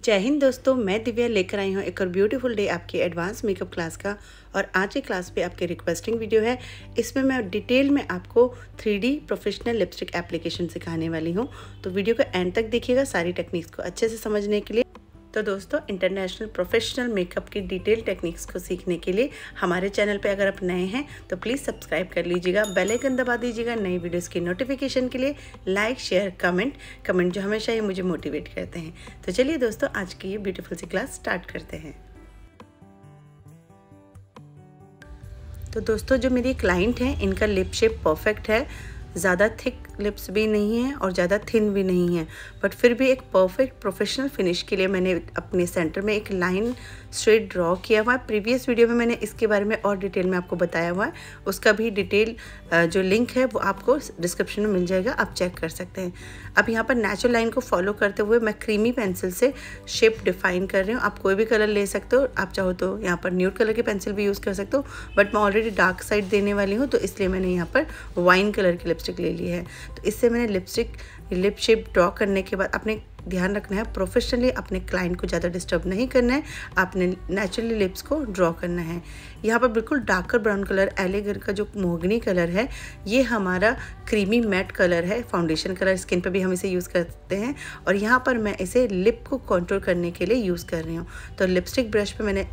जय हिंद दोस्तों, मैं दिव्या लेकर आई हूँ एक और ब्यूटीफुल डे आपके एडवांस मेकअप क्लास का और आज की क्लास पे आपके रिक्वेस्टिंग वीडियो है। इसमें मैं डिटेल में आपको 3D प्रोफेशनल लिपस्टिक एप्लीकेशन सिखाने वाली हूँ। तो वीडियो को एंड तक देखिएगा सारी टेक्निक्स को अच्छे से समझने के लिए। तो दोस्तों इंटरनेशनल प्रोफेशनल मेकअप की डिटेल टेक्निक्स को सीखने के लिए हमारे चैनल पे अगर आप नए हैं तो प्लीज़ सब्सक्राइब कर लीजिएगा बेल आइकन दबा दीजिएगा नई वीडियोस की नोटिफिकेशन के लिए लाइक शेयर कमेंट कमेंट जो हमेशा ही मुझे मोटिवेट करते हैं। तो चलिए दोस्तों, आज की ये ब्यूटीफुल सी क्लास स्टार्ट करते हैं। तो दोस्तों, जो मेरी क्लाइंट हैं, इनका लिप शेप परफेक्ट है। ज़्यादा थिक लिप्स भी नहीं है और ज़्यादा थिन भी नहीं है। बट फिर भी एक परफेक्ट प्रोफेशनल फिनिश के लिए मैंने अपने सेंटर में एक लाइन स्ट्रेट ड्रॉ किया हुआ है। प्रीवियस वीडियो में मैंने इसके बारे में और डिटेल में आपको बताया हुआ है। उसका भी डिटेल जो लिंक है वो आपको डिस्क्रिप्शन में मिल जाएगा, आप चेक कर सकते हैं। अब यहाँ पर नेचुरल लाइन को फॉलो करते हुए मैं क्रीमी पेंसिल से शेप डिफाइन कर रही हूँ। आप कोई भी कलर ले सकते हो, आप चाहो तो यहाँ पर न्यूट कलर की पेंसिल भी यूज़ कर सकते हो। बट मैं ऑलरेडी डार्क साइड देने वाली हूँ तो इसलिए मैंने यहाँ पर वाइन कलर की लिपस्टिक ले ली है। तो इससे मैंने लिपस्टिक लिप शेप ड्रॉ करने के बाद अपने ध्यान रखना है प्रोफेशनली अपने क्लाइंट को ज़्यादा डिस्टर्ब नहीं करना है आपने नेचुरली लिप्स को ड्रॉ करना है। यहाँ पर बिल्कुल डार्कर ब्राउन कलर एलेगर का जो मोगनी कलर है, ये हमारा क्रीमी मैट कलर है फाउंडेशन कलर स्किन पर भी हम इसे यूज़ करते हैं। और यहाँ पर मैं इसे लिप को कंट्रोल करने के लिए यूज़ कर रही हूँ। तो लिपस्टिक ब्रश पर मैंने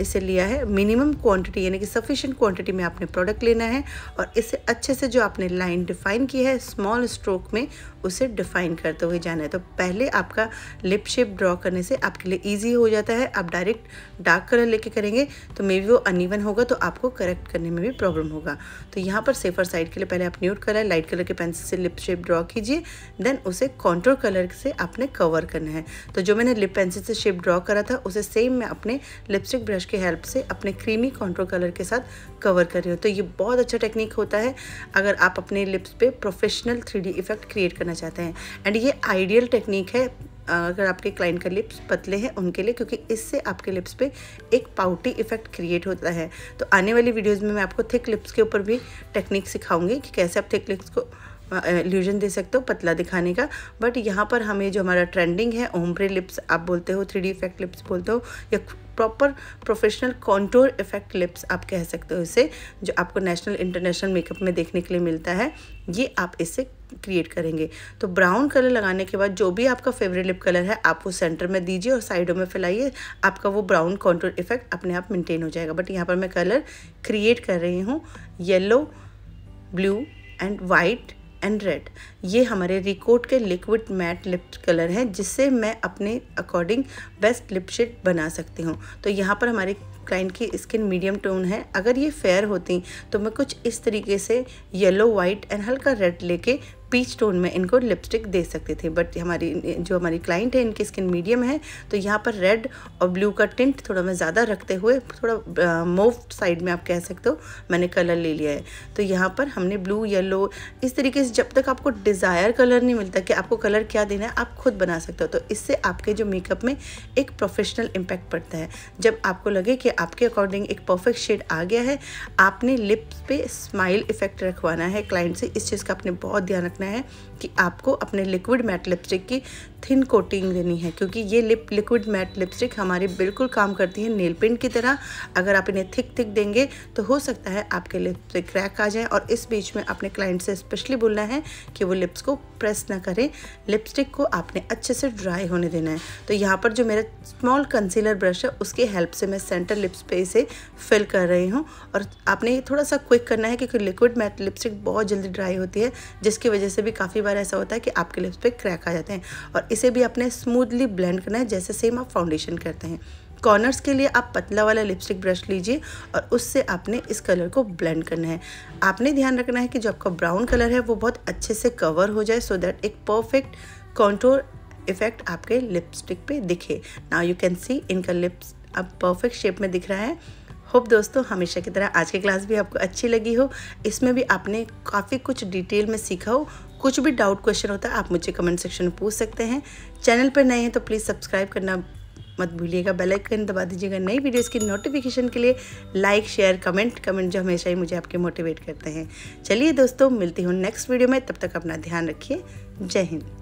इसे लिया है। मिनिमम क्वांटिटी यानी कि सफिशिएंट क्वांटिटी में आपने प्रोडक्ट लेना है और इसे अच्छे से जो आपने लाइन डिफाइन की है स्मॉल स्ट्रोक में उसे डिफाइन करते हुए जाना है। तो पहले आपका लिप शेप ड्रॉ करने से आपके लिए ईजी हो जाता है। आप डायरेक्ट डार्क कलर लेके करेंगे तो मे बी वो अनइवन होगा तो आपको करेक्ट करने में भी प्रॉब्लम होगा। तो यहाँ पर सेफर साइड के लिए पहले आप न्यूट कलर लाइट कलर के पेंसिल से लिप शेप ड्रॉ कीजिए देन उसे कॉन्ट्रोर कलर से आपने कवर करना है। तो जो मैंने लिप पेंसिल से शेप ड्रॉ करा था, उसे सेम मैं अपने लिपस्टिक ब्रश की हेल्प से अपने क्रीमी कॉन्ट्रो कलर के साथ कवर कर रही हूँ। तो ये बहुत अच्छा टेक्निक होता है, अगर आप अपने लिप्स पे प्रोफेशनल थ्री इफ़ेक्ट क्रिएट करना चाहते हैं। एंड ये आइडियल टेक्निक है, अगर आपके क्लाइंट का लिप्स पतले हैं उनके लिए, क्योंकि इससे आपके लिप्स पे एक पाउटी इफ़ेक्ट क्रिएट होता है। तो आने वाली वीडियोस में मैं आपको थिक लिप्स के ऊपर भी टेक्निक सिखाऊँगी कि कैसे आप थिक लिप्स को इल्यूजन दे सकते हो पतला दिखाने का। बट यहाँ पर हमें जो हमारा ट्रेंडिंग है ओम्ब्रे लिप्स आप बोलते हो थ्री इफ़ेक्ट लिप्स बोलते हो, या proper professional contour effect lips आप कह सकते हो इसे, जो आपको नेशनल इंटरनेशनल मेकअप में देखने के लिए मिलता है, ये आप इससे क्रिएट करेंगे। तो ब्राउन कलर लगाने के बाद जो भी आपका फेवरेट लिप कलर है, आप वो सेंटर में दीजिए और साइडों में फैलाइए, आपका वो ब्राउन कॉन्टोर इफ़ेक्ट अपने आप मेंटेन हो जाएगा। बट यहाँ पर मैं कलर क्रिएट कर रही हूँ yellow blue and white and red ये हमारे रिकोट के लिक्विड मैट लिप कलर हैं, जिससे मैं अपने अकॉर्डिंग बेस्ट लिप शेड बना सकती हूँ। तो यहाँ पर हमारे क्लाइंट की स्किन मीडियम टोन है। अगर ये फेयर होती तो मैं कुछ इस तरीके से येलो वाइट एंड हल्का रेड लेके पीच टोन में इनको लिपस्टिक दे सकते थे बट हमारी, जो हमारी क्लाइंट है, इनकी स्किन मीडियम है तो यहाँ पर रेड और ब्लू का टिंट थोड़ा मैं ज़्यादा रखते हुए, थोड़ा मूव साइड में आप कह सकते हो, मैंने कलर ले लिया है। तो यहाँ पर हमने ब्लू येलो इस तरीके से जब तक आपको डिज़ायर कलर नहीं मिलता कि आपको कलर क्या देना है, आप खुद बना सकते हो। तो इससे आपके जो मेकअप में एक प्रोफेशनल इम्पैक्ट पड़ता है। जब आपको लगे कि आपके अकॉर्डिंग एक परफेक्ट शेड आ गया है, आपने लिप्स पे स्माइल इफ़ेक्ट रखवाना है क्लाइंट से, इस चीज़ का आपने बहुत ध्यान रखना है कि आपको अपने लिक्विड मैट लिपस्टिक की थिन कोटिंग देनी है, क्योंकि ये लिप लिक्विड मैट लिपस्टिक हमारी बिल्कुल काम करती है नेल पेंट की तरह। अगर आप इन्हें थिक थिक देंगे तो हो सकता है आपके लिप्स क्रैक आ जाए, और इस बीच में अपने क्लाइंट से स्पेशली बोलना है कि वो लिप्स को प्रेस ना करें। लिपस्टिक को आपने अच्छे से ड्राई होने देना है। तो यहाँ पर जो मेरा स्मॉल कंसीलर ब्रश है, उसकी हेल्प से मैं सेंटर लिप्स पे इसे फिल कर रही हूँ। और आपने थोड़ा सा क्विक करना है, क्योंकि लिक्विड मैट लिपस्टिक बहुत जल्दी ड्राई होती है, जिसकी वजह से भी काफ़ी बार ऐसा होता है कि आपके लिप्स पे क्रैक आ जाते हैं और इसे भी अपने स्मूथली ब्लेंड करना है, जैसे सेम आप फाउंडेशन करते हैं। कॉर्नर्स के लिए आप पतला वाला लिपस्टिक ब्रश लीजिए और उससे आपने इस कलर को ब्लेंड करना है। आपने ध्यान रखना है कि जो आपका ब्राउन कलर है, वो बहुत अच्छे से कवर हो जाए सो दैट एक परफेक्ट कॉन्टोर इफ़ेक्ट आपके लिपस्टिक पे दिखे। नाउ यू कैन सी इनका लिप्स अब परफेक्ट शेप में दिख रहा है। होप दोस्तों, हमेशा की तरह आज की क्लास भी आपको अच्छी लगी हो। इसमें भी आपने काफ़ी कुछ डिटेल में सीखा हो। कुछ भी डाउट, क्वेश्चन होता है, आप मुझे कमेंट सेक्शन में पूछ सकते हैं। चैनल पर नए हैं तो प्लीज़ सब्सक्राइब करना मत भूलिएगा। बेल आइकन दबा दीजिएगा नई वीडियोस की नोटिफिकेशन के लिए लाइक, शेयर, कमेंट कमेंट जो हमेशा ही मुझे आपके मोटिवेट करते हैं। चलिए दोस्तों, मिलती हूँ नेक्स्ट वीडियो में। तब तक अपना ध्यान रखिए। जय हिंद।